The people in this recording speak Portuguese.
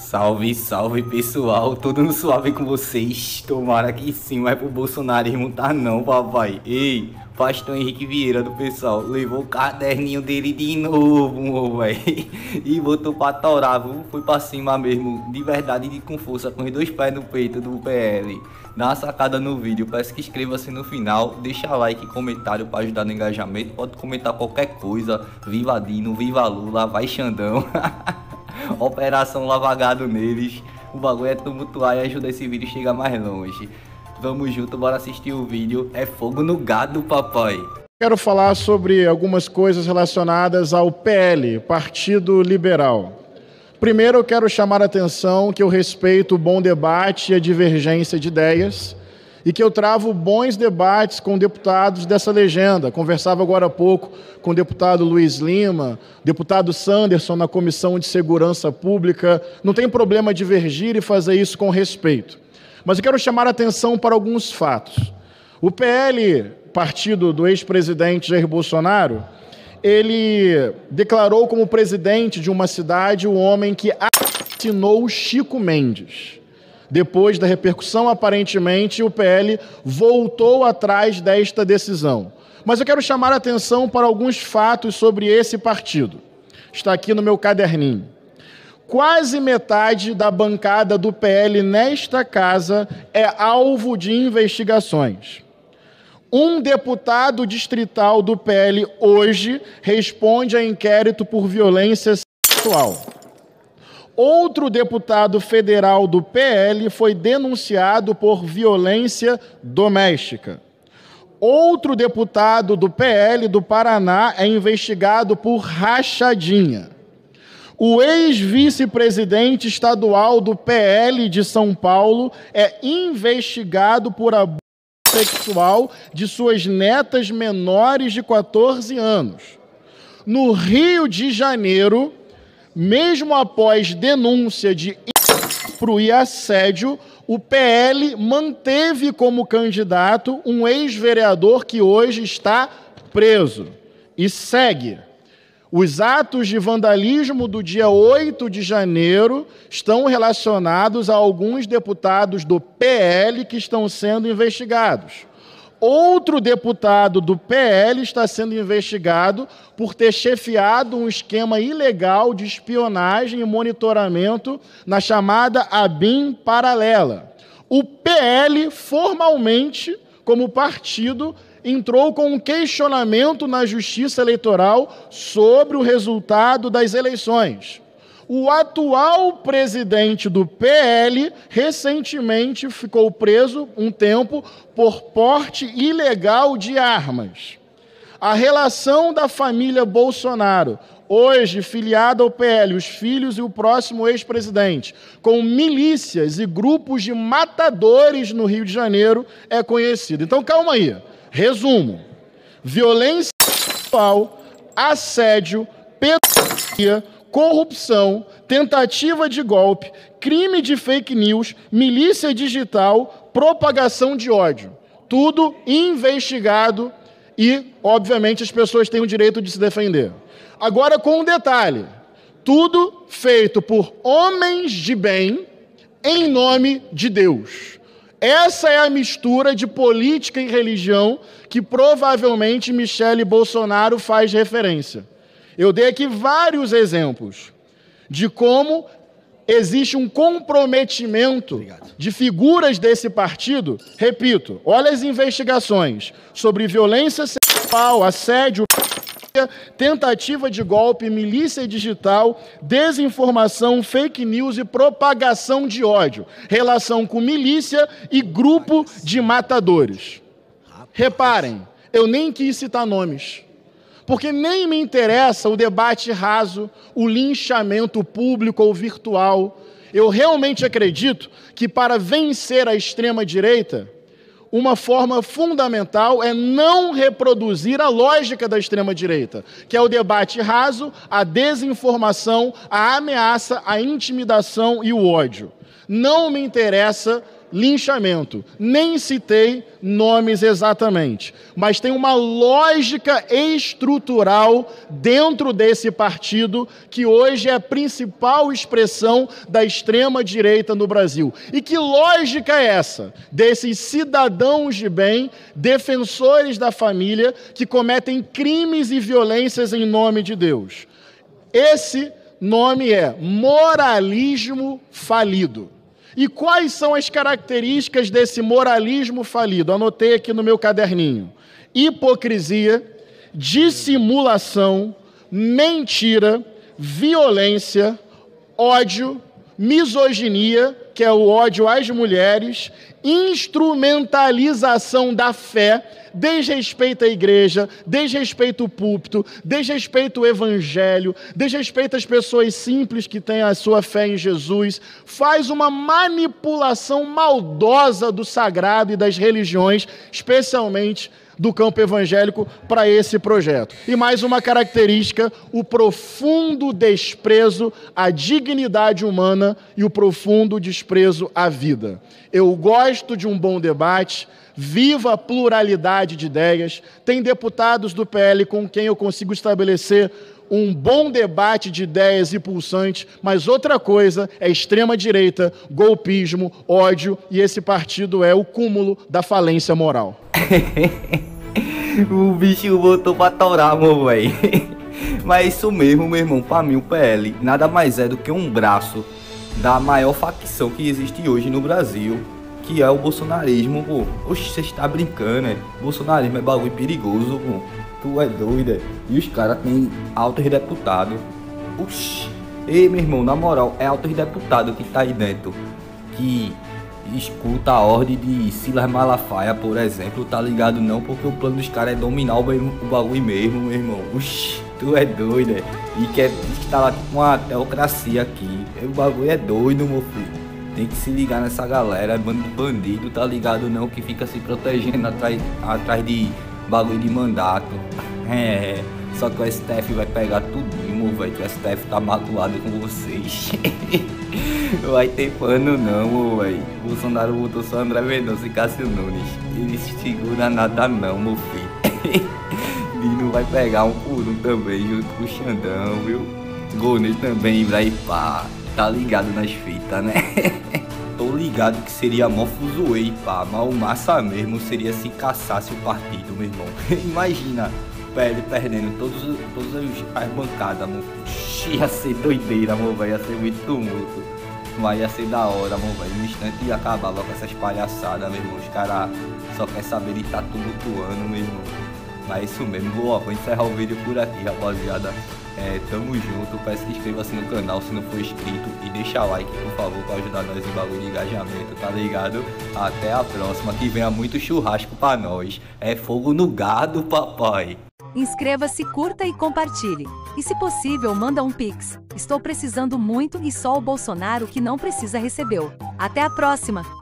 Salve, salve pessoal, tudo no suave com vocês? Tomara que sim, mas pro bolsonarismo tá não, papai. Ei, pastor Henrique Vieira do pessoal levou o caderninho dele de novo, velho. E botou pra torar? Foi pra cima mesmo, de verdade e com força, com os dois pés no peito do PL. Dá uma sacada no vídeo, peço que inscreva-se no final, deixa like e comentário para ajudar no engajamento. Pode comentar qualquer coisa, viva Dino, viva Lula, vai Xandão. Operação Lavagado neles. O bagulho é tumultuar e ajuda esse vídeo a chegar mais longe. Vamos junto, bora assistir o vídeo. É fogo no gado, papai. Quero falar sobre algumas coisas relacionadas ao PL, Partido Liberal. Primeiro, eu quero chamar a atenção que eu respeito o bom debate e a divergência de ideias e que eu travo bons debates com deputados dessa legenda. Conversava agora há pouco com o deputado Luiz Lima, deputado Sanderson na Comissão de Segurança Pública. Não tem problema divergir e fazer isso com respeito. Mas eu quero chamar a atenção para alguns fatos. O PL, partido do ex-presidente Jair Bolsonaro, ele declarou como presidente de uma cidade o homem que assinou Chico Mendes. Depois da repercussão, aparentemente, o PL voltou atrás desta decisão. Mas eu quero chamar a atenção para alguns fatos sobre esse partido. Está aqui no meu caderninho. Quase metade da bancada do PL nesta casa é alvo de investigações. Um deputado distrital do PL hoje responde a inquérito por violência sexual. Outro deputado federal do PL foi denunciado por violência doméstica. Outro deputado do PL do Paraná é investigado por rachadinha. O ex-vice-presidente estadual do PL de São Paulo é investigado por abuso sexual de suas netas menores de 14 anos. No Rio de Janeiro, mesmo após denúncia de estupro e assédio, o PL manteve como candidato um ex-vereador que hoje está preso. E segue. Os atos de vandalismo do dia 8 de janeiro estão relacionados a alguns deputados do PL que estão sendo investigados. Outro deputado do PL está sendo investigado por ter chefiado um esquema ilegal de espionagem e monitoramento na chamada ABIN paralela. O PL, formalmente, como partido, entrou com um questionamento na Justiça Eleitoral sobre o resultado das eleições o atual presidente do PL recentemente ficou preso um tempo por porte ilegal de armas. A relação da família Bolsonaro, hoje filiada ao PL, os filhos e o próximo ex-presidente, com milícias e grupos de matadores no Rio de Janeiro, é conhecida. Então, calma aí. Resumo: violência sexual, assédio, pedofilia, corrupção, tentativa de golpe, crime de fake news, milícia digital, propagação de ódio. Tudo investigado e, obviamente, as pessoas têm o direito de se defender. Agora, com um detalhe: tudo feito por homens de bem em nome de Deus. Essa é a mistura de política e religião que provavelmente Michele Bolsonaro faz referência. Eu dei aqui vários exemplos de como existe um comprometimento Obrigado. de figuras desse partido. Repito, olha as investigações sobre violência sexual, assédio, tentativa de golpe, milícia digital, desinformação, fake news e propagação de ódio, relação com milícia e grupo de matadores. Reparem, eu nem quis citar nomes porque nem me interessa o debate raso, o linchamento público ou virtual. Eu realmente acredito que para vencer a extrema-direita, uma forma fundamental é não reproduzir a lógica da extrema-direita, que é o debate raso, a desinformação, a ameaça, a intimidação e o ódio. Não me interessa linchamento. Nem citei nomes exatamente, mas tem uma lógica estrutural dentro desse partido que hoje é a principal expressão da extrema direita no Brasil. E que lógica é essa desses cidadãos de bem, defensores da família que cometem crimes e violências em nome de Deus? Esse nome é moralismo falido. E quais são as características desse moralismo falido? Anotei aqui no meu caderninho: hipocrisia, dissimulação, mentira, violência, ódio, misoginia, que é o ódio às mulheres, instrumentalização da fé, desrespeito à igreja, desrespeito o púlpito, desrespeito o evangelho, desrespeito as pessoas simples que têm a sua fé em Jesus, faz uma manipulação maldosa do sagrado e das religiões, especialmente do campo evangélico para esse projeto. E mais uma característica: o profundo desprezo à dignidade humana e o profundo desprezo à vida. Eu gosto de um bom debate, viva a pluralidade de ideias. Tem deputados do PL com quem eu consigo estabelecer um bom debate de ideias e pulsantes, mas outra coisa é extrema-direita, golpismo, ódio, e esse partido é o cúmulo da falência moral. o bicho botou pra torar, meu velho. Mas isso mesmo, meu irmão. Pra mim, o PL nada mais é do que um braço da maior facção que existe hoje no Brasil, que é o bolsonarismo, pô. Oxe, você está brincando, né? Bolsonarismo é bagulho perigoso, pô. Tu é doida. E os caras têm altos deputados. Oxi. Ei, meu irmão, na moral, é altos deputados que tá aí dentro. Que escuta a ordem de Silas Malafaia, por exemplo, tá ligado não? Porque o plano dos caras é dominar o, o bagulho mesmo, meu irmão. Oxi, tu é doido, é? E quer instalar tipo uma teocracia aqui. O bagulho é doido, meu filho. Tem que se ligar nessa galera, bando de bandido, tá ligado não? Que fica se protegendo atrás, atrás de bagulho de mandato. É, só que o STF vai pegar tudinho, velho. O STF tá magoado com vocês. vai ter pano não, velho. Bolsonaro botou só André Mendonça e Cássio Nunes. Ele segura nada não, meu filho. Dino vai pegar um por um também, junto com o Xandão, viu? Gonês também vai pá. Tá ligado nas fitas, né? Ligado que seria mó fuzuei, pá. Mas o massa mesmo seria se caçasse o partido, meu irmão. Imagina, PL perdendo todos, todas as bancadas, mano. Ia ser doideira, mano, vai Ia ser muito tumulto. Mas ia ser da hora, mano, velho. No instante ia acabar com essas palhaçadas, meu irmão. Os caras só querem saber de tá tumultuando, meu irmão. Mas é isso mesmo, vou, vou encerrar o vídeo por aqui, rapaziada. É, tamo junto, peço que inscreva-se no canal se não for inscrito e deixa like, por favor, para ajudar nós em bagulho de engajamento, tá ligado? Até a próxima, que venha muito churrasco pra nós. É fogo no gado, papai. Inscreva-se, curta e compartilhe. E se possível, manda um pix. Estou precisando muito e só o Bolsonaro que não precisa recebeu. Até a próxima!